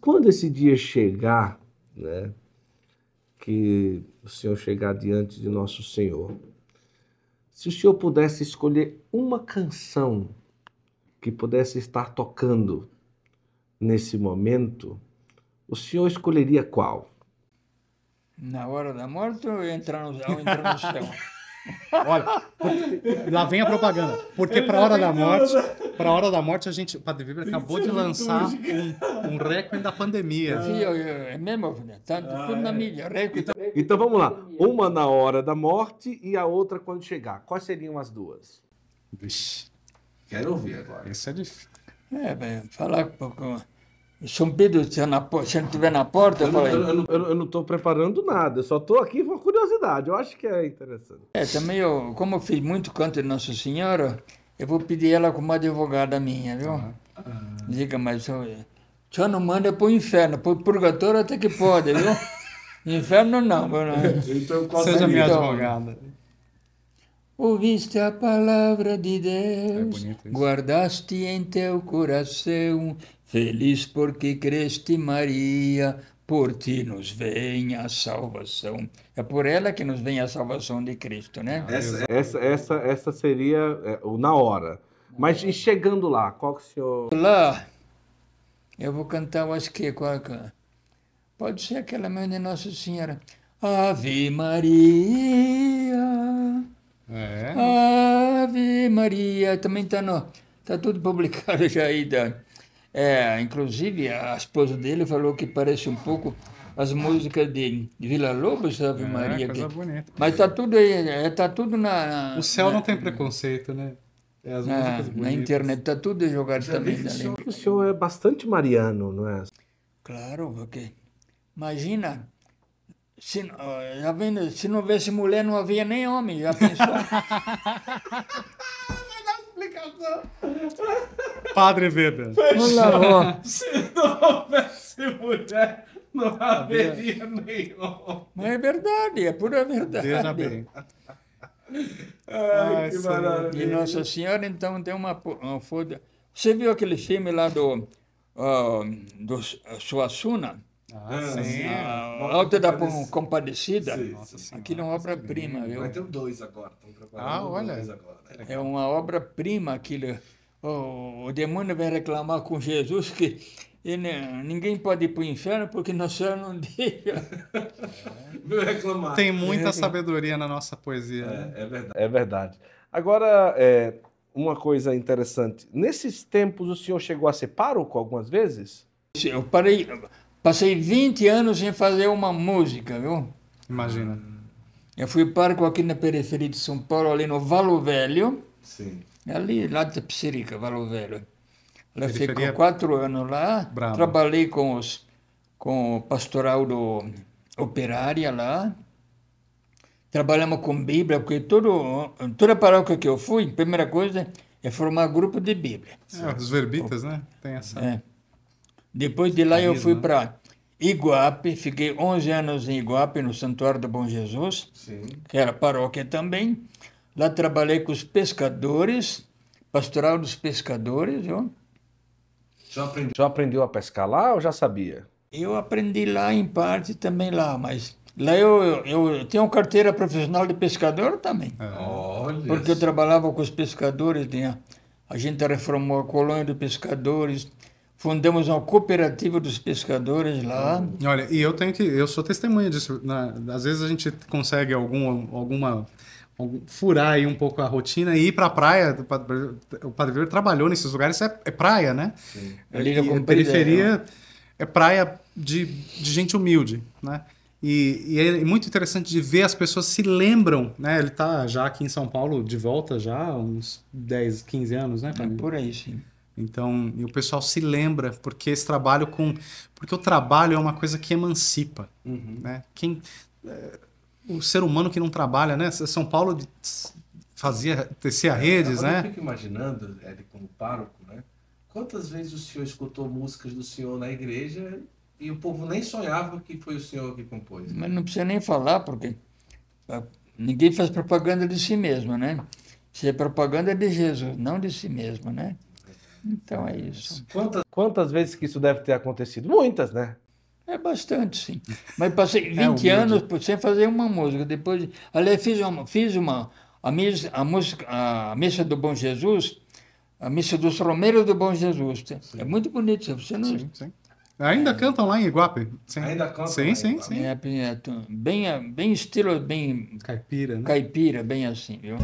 quando esse dia chegar, né, que o Senhor chegar diante de nosso Senhor, se o Senhor pudesse escolher uma canção que pudesse estar tocando nesse momento, o Senhor escolheria qual? Na hora da morte ou entrar no, entrar no céu? Olha, porque- lá vem a propaganda. Porque para a hora da morte, para hora da morte a gente, o Padre Weber acabou de lançar um, um requiem da pandemia. É mesmo, tá tudo na mídia. Reco, Então vamos lá. Uma na hora da morte e a outra quando chegar. Quais seriam as duas? Vixe, Quero ouvir agora. isso é difícil. É, bem, falar com com- São Pedro, se eu eu não estiver na porta, eu Eu não, falo. eu, não- eu não- eu não tô preparando nada, eu só tô aqui por curiosidade. Eu acho que é interessante. É, também eu, como eu fiz muito canto de Nossa Senhora, eu vou pedir ela como advogada minha, viu? Diga, mas o senhor não manda pro inferno, pro purgatório até que pode, viu? Inferno não, viu? Então, Seja minha então? advogada. Ouviste a palavra de Deus, isso. guardaste em teu coração, feliz porque creste Maria, por ti nos vem a salvação. É por ela que nos vem a salvação de Cristo, né? Essa, essa, essa, essa seria é, o na hora. Mas e chegando lá, qual que o senhor. Lá, eu vou cantar, acho que qual que é? Pode ser aquela mesma de Nossa Senhora. Ave Maria, É. Maria. Também está no, tá tudo publicado já aí. Da, é, inclusive, a esposa dele falou que parece um pouco as músicas de Vila Lobos, Ave Maria. É, coisa que- bonita. mas tá tudo aí, é, tá tudo na... O céu na, não tem preconceito, né? É as na, músicas na bonitas. internet, tá tudo jogado também. ali. O senhor é bastante mariano, não é? Claro, porque imagina, se, já vendo, se não houvesse mulher, não havia nem homem, já pensou? Padre Weber. Ó. Se não houvesse mulher, não haveria nenhum. Mas é verdade, é pura verdade. Veja bem. Ai, Ai, que senhor. E maravilha. Nossa Senhora, então, tem uma, uma foda. Você viu aquele filme lá do, ó, do Suassuna? Ah, sim. A Alta da Com- Compadecida? Nossa Senhora. Aquilo é uma obra-prima, viu? Vai ter dois agora. Estão preparando Ah, olha. dois agora. É uma obra-prima aquilo. O, o demônio vai reclamar com Jesus que ele, ninguém pode ir para o inferno porque Nossa Senhora não deixa. Viu reclamar. Tem muita sabedoria na nossa poesia. né? É, é verdade. É verdade. Agora, é, uma coisa interessante. Nesses tempos, o senhor chegou a ser pároco algumas vezes? Eu parei, passei 20 anos sem fazer uma música, viu? Imagina. Eu fui pároco aqui na periferia de São Paulo, ali no Valo Velho, Sim. ali lá de Tapicerica, Valo Velho. Ela Periferia- ficou quatro anos lá, Bravo. trabalhei com, os, com o pastoral do Operária lá, trabalhamos com Bíblia, porque todo, toda paróquia que eu fui, a primeira coisa é formar grupo de Bíblia. É, os verbitas, né? Tem essa. É. Depois de lá eu fui para Iguape, fiquei 11 anos em Iguape, no Santuário do Bom Jesus, Sim. que era paróquia também. Lá trabalhei com os pescadores, pastoral dos pescadores, viu? Já aprendeu, já aprendeu a pescar lá ou já sabia? Eu aprendi lá em parte também lá, mas lá eu, eu, eu tenho carteira profissional de pescador também. Olha. Porque eu trabalhava com os pescadores, tinha, a gente reformou a colônia de pescadores, fundamos uma cooperativa dos pescadores lá. Olha, e eu tenho que. Eu sou testemunha disso. né? Às vezes a gente consegue algum, alguma. algum- furar aí um pouco a rotina e ir pra praia. O Padre Weber trabalhou nesses lugares, é, é praia, né? Ali E na a comprida, periferia é praia de, de gente humilde, né? E, e é muito interessante de ver as pessoas se lembram, né? Ele tá já aqui em São Paulo de volta já há uns 10, 15 anos, né? É por aí, sim. Então, e o pessoal se lembra, porque esse trabalho com. Porque o trabalho é uma coisa que emancipa. Né? Quem, é, o ser humano que não trabalha, né? São Paulo fazia, tecia redes, Agora Eu né? fico imaginando, Ed, como pároco, né? Quantas vezes o senhor escutou músicas do senhor na igreja e o povo nem sonhava que foi o senhor que compôs? Mas não precisa nem falar, porque ah, ninguém faz propaganda de si mesmo, né? Se é propaganda de Jesus, não de si mesmo, né? Então é isso. Quantas, quantas vezes que isso deve ter acontecido? Muitas, né? É bastante, sim. Mas passei 20 humilde. anos por- sem fazer uma música. Depois, aliás, fiz uma, fiz uma a missa, a música, a missa do Bom Jesus, a missa dos Romeiros do Bom Jesus. É muito bonito. Você não Sim, sim. Ainda cantam lá em Iguape? Sim. Ainda cantam Sim, lá em sim, Iguape. sim. é, é, bem, bem estilo bem Caipira, né? caipira, bem assim, viu?